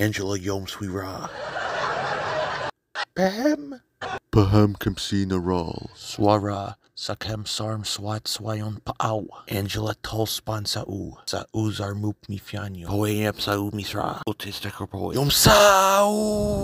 Angela Yom Swira. Pam. Paham Kamsina Ral. Swara. Sakem Sarm Swat Swayon paau. Angela Tolspan Sa'u. Sa'u Zarmup Uzar Mup Mifyanyo. Hoeyep sa Misra. Otis dekor boy. Yom sau.